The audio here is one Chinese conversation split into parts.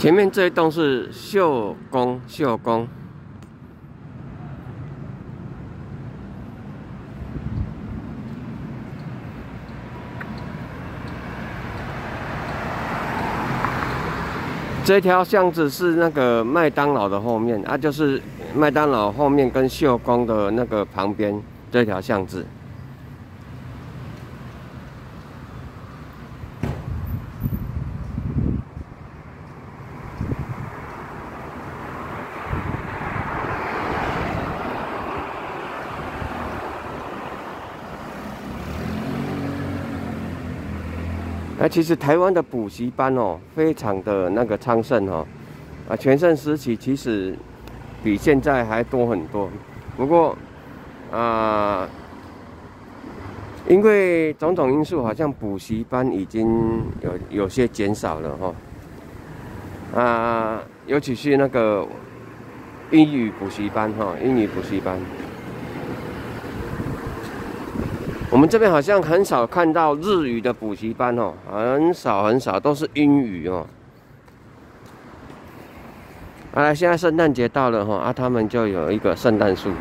前面这一栋是秀宫，秀宫。这条巷子是那个麦当劳的后面啊，就是麦当劳后面跟秀宫的那个旁边这条巷子。那其实台湾的补习班哦，非常的那个昌盛哦，啊，全盛时期其实比现在还多很多。不过啊，因为种种因素，好像补习班已经有有些减少了哈。啊，尤其是那个英语补习班哈，英语补习班。我们这边好像很少看到日语的补习班哦，很少很少，都是英语哦。啊，现在圣诞节到了哈，啊，他们就有一个圣诞树。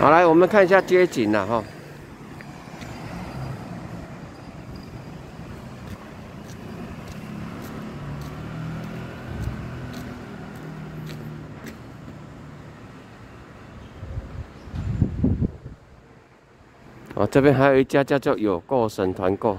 好，来我们看一下街景了哈。哦，这边还有一家叫做有购省团购。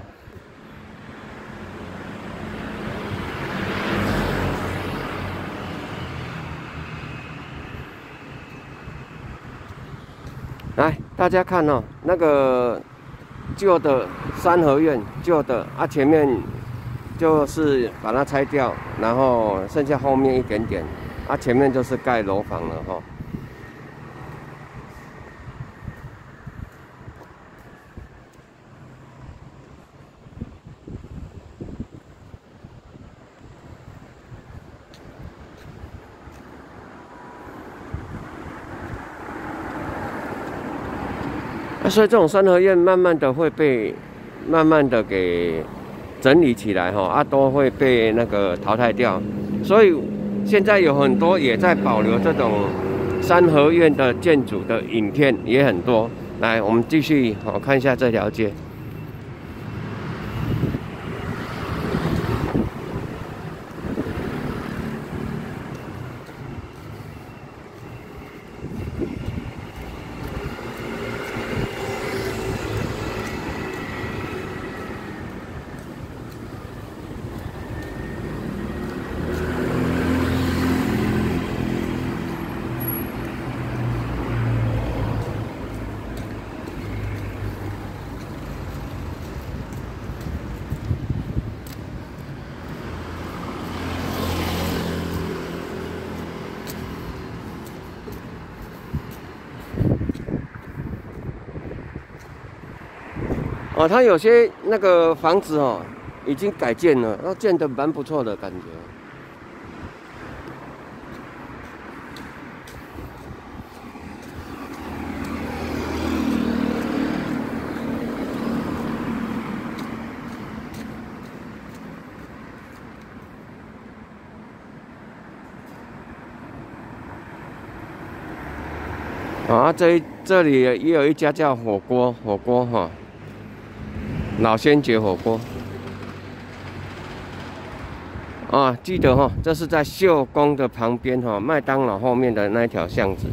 来，大家看哦，那个旧的三合院，旧的啊，前面就是把它拆掉，然后剩下后面一点点，啊，前面就是盖楼房了哈。所以这种三合院慢慢的会被慢慢的给整理起来哈，阿多会被那个淘汰掉。所以现在有很多也在保留这种三合院的建筑的影片也很多。来，我们继续我看一下这条街。哦，它有些那个房子哦，已经改建了，那建的蛮不错的感觉。啊，这这里也有一家叫火锅火锅哈。老鲜姐火锅啊，记得哈，这是在秀宫的旁边哈，麦当劳后面的那条巷子。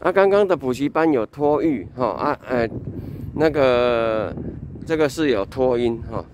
啊，刚刚的补习班有托育哈啊，呃，那个这个是有托音哈。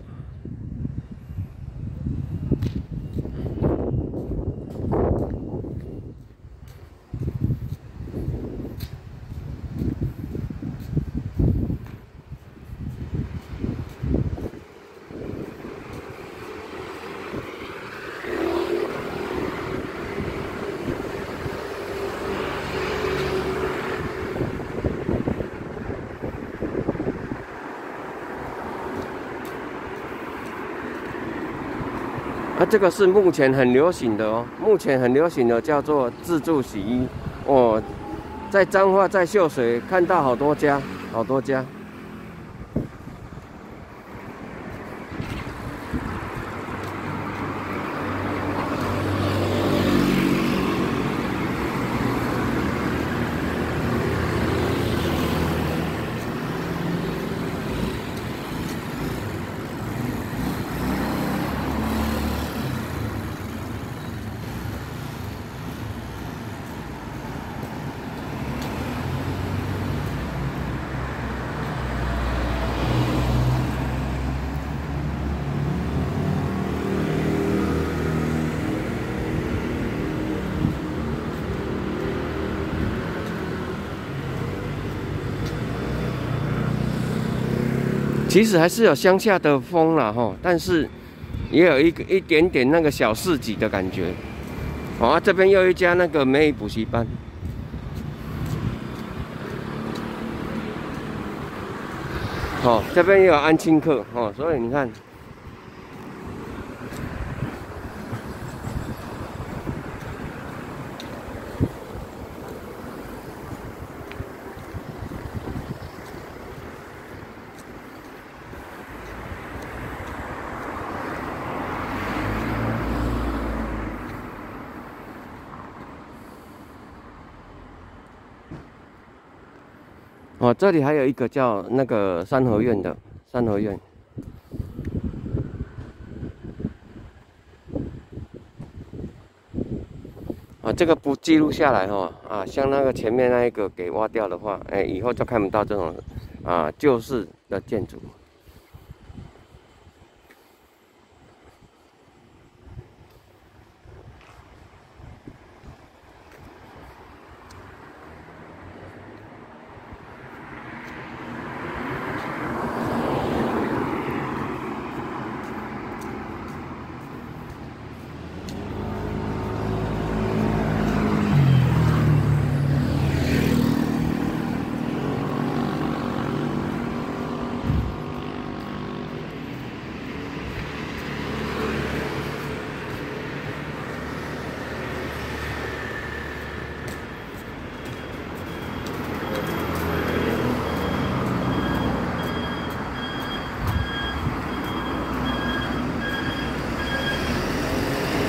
这个是目前很流行的哦，目前很流行的叫做自助洗衣哦，在彰化在秀水看到好多家，好多家。其实还是有乡下的风了哈，但是也有一个一点点那个小市集的感觉。哦，这边又一家那个美语补习班。哦，这边也有安亲课哦，所以你看。哦，这里还有一个叫那个三合院的三合院。啊，这个不记录下来哈啊，像那个前面那一个给挖掉的话，哎，以后就看不到这种啊旧式的建筑。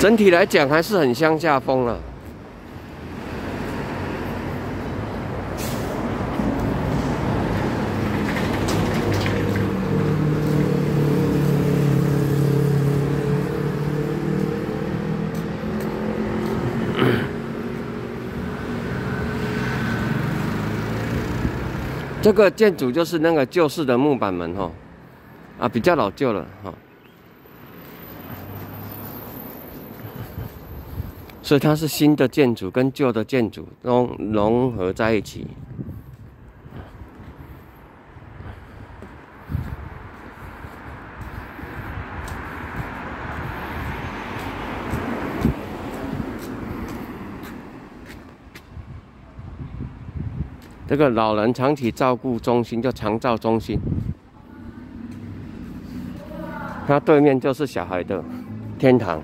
整体来讲还是很乡下风了。这个建筑就是那个旧式的木板门哈，啊，比较老旧了哈。所以它是新的建筑跟旧的建筑融融合在一起。这个老人长期照顾中心叫长照中心，它对面就是小孩的天堂。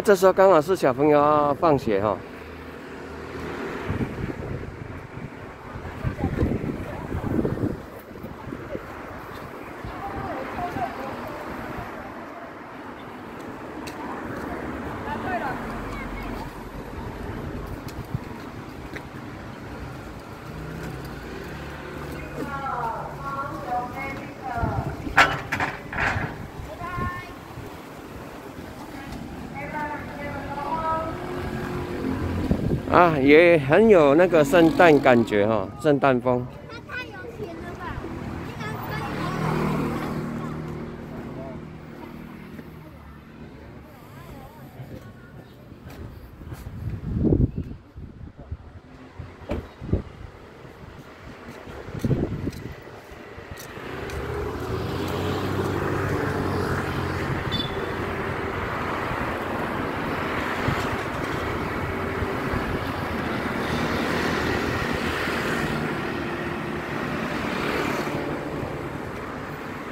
这时候刚好是小朋友放学哈。啊，也很有那个圣诞感觉哈，圣诞风。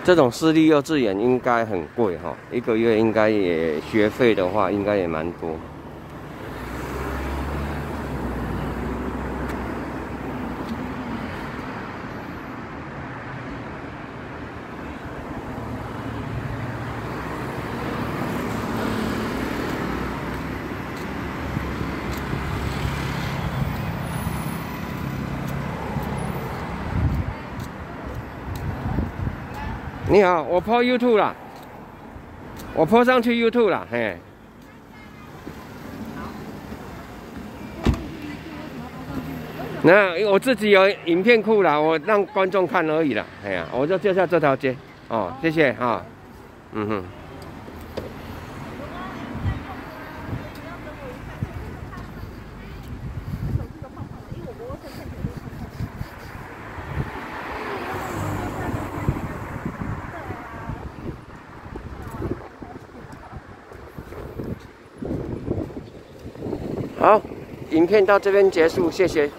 这种私立幼稚园应该很贵哈，一个月应该也学费的话，应该也蛮多。你好，我泼 YouTube 了，我泼上去 YouTube 了，嘿。那我自己有影片库了，我让观众看而已了，哎呀，我就介绍这条街，哦，谢谢啊，嗯哼。好，影片到这边结束，谢谢。